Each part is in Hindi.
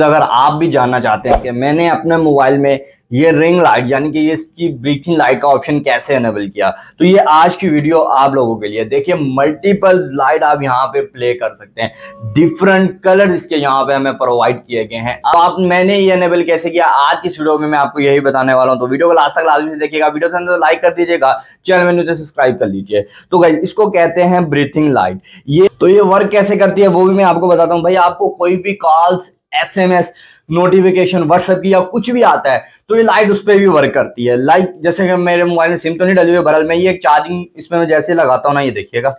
अगर आप भी जानना चाहते हैं कि मैंने अपने मोबाइल में ये रिंग लाइट, यानी कि ये इसकी ब्रीथिंग लाइट का ऑप्शन कैसे एनेबल किया तो ये आज की वीडियो आप लोगों के लिए। देखिए मल्टीपल लाइट आप यहाँ पे प्ले कर सकते हैं। डिफरेंट कलर इसके यहाँ पे हमें प्रोवाइड किए गए हैं। अब आप, मैंने ये एनेबल कैसे किया? आज की वीडियो में मैं आपको यही बताने वाला हूँ। तो वीडियो को लास्ट तक लाजमी से देखिएगा। वीडियो से अंदर लाइक कर दीजिएगा। चैनल में नीचे सब्सक्राइब कर लीजिए। तो गाइज़ इसको कहते हैं ब्रीथिंग लाइट ये तो ये वर्क कैसे करती है, वो भी मैं आपको बताता हूँ। भाई, आपको कोई भी कॉल्स एसएमएस नोटिफिकेशन व्हाट्सएप की या कुछ भी आता है तो ये लाइट उस पर भी वर्क करती है। लाइक जैसे कि मेरे मोबाइल में सिम तो नहीं डली हुई बरल मैं, ये चार्जिंग इसमें मैं जैसे लगाता हूँ ना, ये देखिएगा।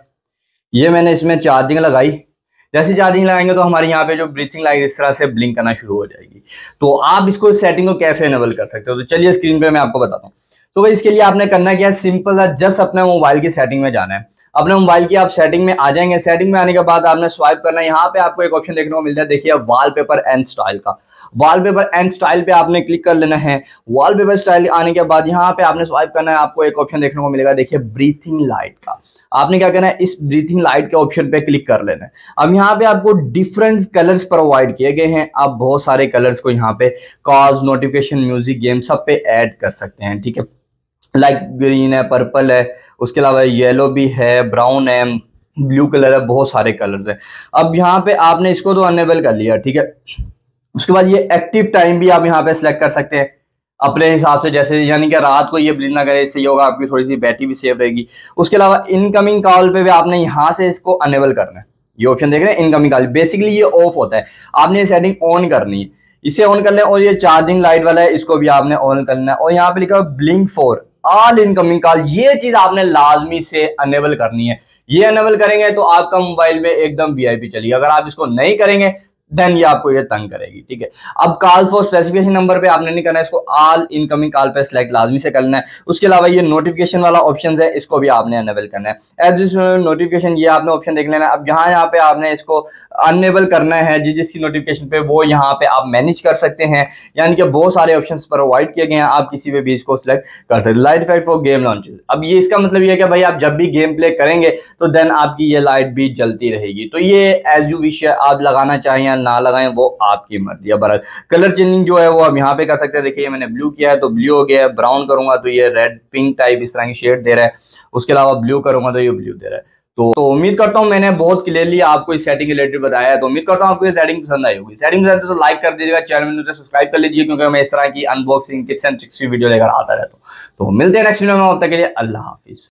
ये मैंने इसमें चार्जिंग लगाई। जैसे चार्जिंग लगाएँगे तो हमारे यहाँ पे जो ब्रीथिंग लाइट इस तरह से ब्लिंक करना शुरू हो जाएगी। तो आप इसको सेटिंग को कैसे इनेबल कर सकते हो? तो चलिए स्क्रीन पर मैं आपको बताता हूँ। तो इसके लिए आपने करना क्या है? सिंपल है जस्ट अपने मोबाइल की सेटिंग में जाना है। अपने मोबाइल की आप सेटिंग में आ जाएँगे। सेटिंग में आने के बाद आपने स्वाइप करना है। यहाँ पे आपको एक ऑप्शन देखने को मिलता है। देखिए वॉलपेपर एंड स्टाइल का। वॉलपेपर एंड स्टाइल पे आपने क्लिक कर लेना है। वॉलपेपर स्टाइल आने के बाद यहाँ पे आपने स्वाइप करना है। आपको एक ऑप्शन देखने को मिलेगा। देखिए ब्रीथिंग लाइट का। आपने क्या करना है? इस ब्रीथिंग लाइट के ऑप्शन पे क्लिक कर लेना है। अब यहाँ पे आपको डिफरेंट कलर्स प्रोवाइड किए गए हैं। आप बहुत सारे कलर्स को यहाँ पे कॉल्स नोटिफिकेशन म्यूज़िक गेम सब पे ऐड कर सकते हैं। ठीक है? लाइक ग्रीन है पर्पल है उसके अलावा येलो भी है ब्राउन है ब्लू कलर है, बहुत सारे कलर्स है। अब यहाँ पे आपने इसको तो अनेबल कर लिया, ठीक है? उसके बाद ये एक्टिव टाइम भी आप यहाँ पे सिलेक्ट कर सकते हैं। अपने हिसाब से जैसे, यानी कि रात को ये ब्लिंक ना करे, इससे ये होगा, आपकी थोड़ी सी बैटरी भी सेव रहेगी। उसके अलावा इनकमिंग कॉल पे भी आपने यहाँ से इसको अनेबल करना है। ये ऑप्शन देख रहे हैं इनकमिंग कॉल बेसिकली ये ऑफ़ होता है। आपने ये सेटिंग ऑन करनी है। इसे ऑन कर लें और ये चार्जिंग लाइट वाला है, इसको भी आपने ऑन करना है। और यहाँ पे लिखा है blink for all incoming call ये चीज़ आपने लाजमी से अनेबल करनी है। ये अनेबल करेंगे तो आपका मोबाइल में एकदम वीआईपी चलेगी अगर आप इसको नहीं करेंगे देन ये आपको ये तंग करेगी, ठीक है? अब कॉल फॉर स्पेसिफिकेशन नंबर पे आपने नहीं करना है इसको ऑल इनकमिंग कॉल पे सिलेक्ट लाजमी से करना है। उसके अलावा ये नोटिफिकेशन वाला ऑप्शन है, इसको भी आपने अनेबल करना है। एज नोटिफिकेशन ये आपने ऑप्शन देख लेना है। अब यहाँ यहाँ पे आपने इसको अनेबल करना है, जिस जिसकी नोटिफिकेशन पे, वो यहाँ पे आप मैनेज कर सकते हैं। यानी कि बहुत सारे ऑप्शन प्रोवाइड किए गए हैं, आप किसी भी बीच को सिलेक्ट कर सकते light effect for game launches अब ये इसका मतलब ये कि भाई, आप जब भी गेम प्ले करेंगे तो देन आपकी ये लाइट भी जलती रहेगी। तो ये एज यू विश आप लगाना चाहिए ना लगाएँ वो आपकी मर्ज़ी है। बरक कलर चेंजिंग जो है वो आप यहाँ पे कर सकते हैं। देखिए मैंने ब्लू किया है तो ब्लू हो गया है ब्राउन करूँगा तो ये रेड पिंक टाइप इस तरह की शेड दे रहा है। उसके अलावा ब्लू करूँगा तो ये ब्लू दे रहा है। तो, तो उम्मीद करता हूँ मैंने बहुत क्लियरली आपको इस सेटिंग रिलेटेड बताया है। तो उम्मीद करता हूँ आपको ये सेटिंग पसंद आई होगी। सेटिंग पसंद तो लाइक कर दीजिएगा चैनल में सब्सक्राइब कर लीजिए क्योंकि मैं इस तरह की अनबॉक्सिंग एंड ट्रिक्स की वीडियो लेकर आता रहता हूँ। तो मिलते हैं नेक्स्ट वीडियो में तक के लिए अल्लाह हाफिज़।